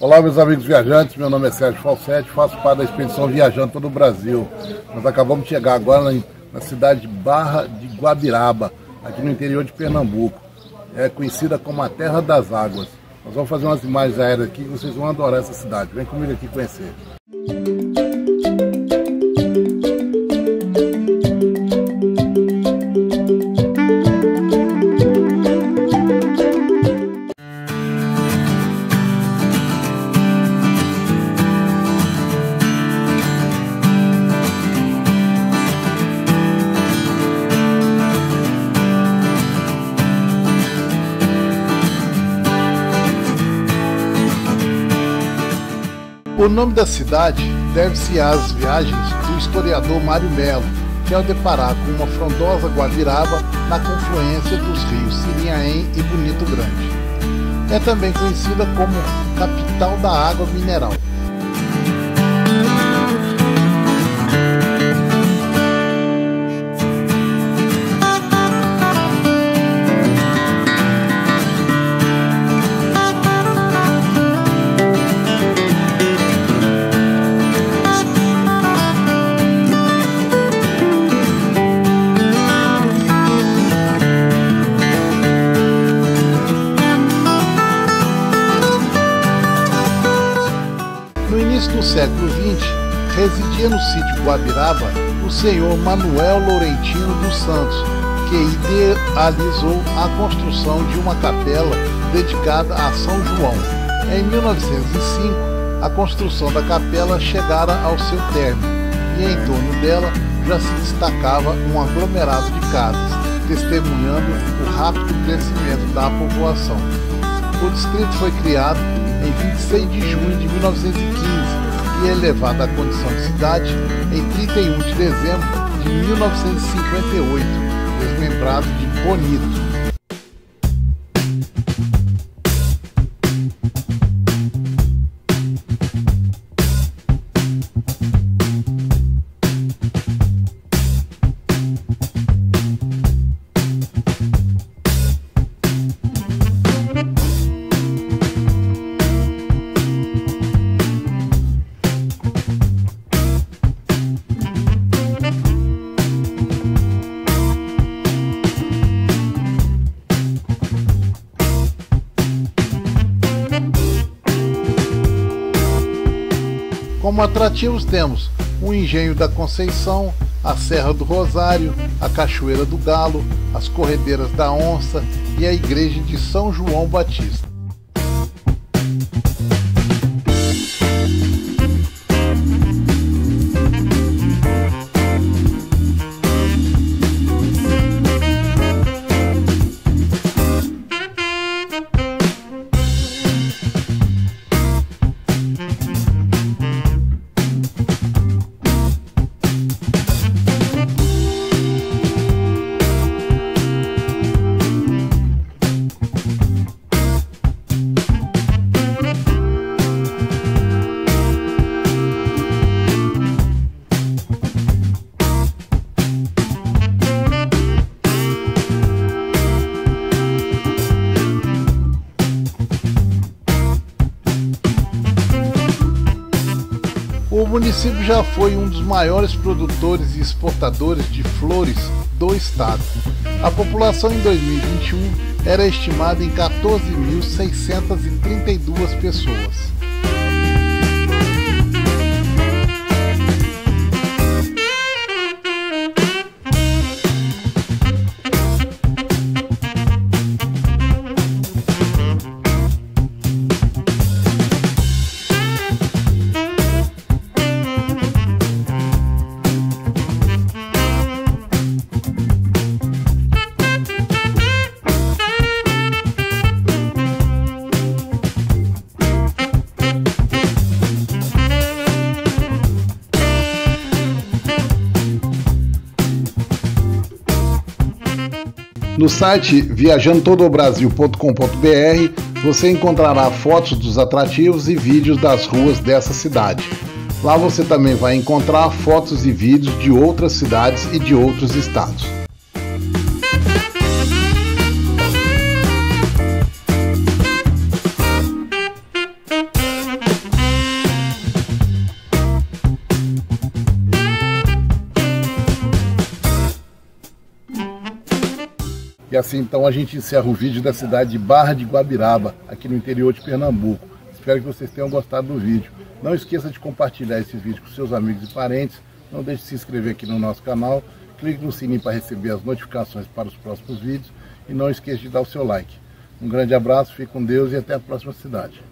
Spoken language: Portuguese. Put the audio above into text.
Olá, meus amigos viajantes. Meu nome é Sérgio Falsetti, faço parte da expedição Viajando todo o Brasil. Nós acabamos de chegar agora na cidade de Barra de Guabiraba, aqui no interior de Pernambuco. É conhecida como a Terra das Águas. Nós vamos fazer umas imagens aéreas aqui que vocês vão adorar essa cidade. Vem comigo aqui conhecer. O nome da cidade deve-se às viagens do historiador Mário Melo, que ao deparar com uma frondosa Guabiraba na confluência dos rios Sirinhaém e Bonito Grande. É também conhecida como capital da água mineral. No século XX, residia no sítio Guabiraba o senhor Manuel Laurentino dos Santos, que idealizou a construção de uma capela dedicada a São João. Em 1905, a construção da capela chegara ao seu término e em torno dela já se destacava um aglomerado de casas, testemunhando o rápido crescimento da população. O distrito foi criado em 26 de junho de 1915 e elevado à condição de cidade em 31 de dezembro de 1958, desmembrado de Bonito. Como atrativos temos o Engenho da Conceição, a Serra do Rosário, a Cachoeira do Galo, as Corredeiras da Onça e a Igreja de São João Batista. O município já foi um dos maiores produtores e exportadores de flores do estado. A população em 2021 era estimada em 14.632 pessoas. No site viajandotodobrasil.com.br você encontrará fotos dos atrativos e vídeos das ruas dessa cidade. Lá você também vai encontrar fotos e vídeos de outras cidades e de outros estados. E assim então a gente encerra o vídeo da cidade de Barra de Guabiraba, aqui no interior de Pernambuco. Espero que vocês tenham gostado do vídeo. Não esqueça de compartilhar esse vídeo com seus amigos e parentes. Não deixe de se inscrever aqui no nosso canal. Clique no sininho para receber as notificações para os próximos vídeos. E não esqueça de dar o seu like. Um grande abraço, fique com Deus e até a próxima cidade.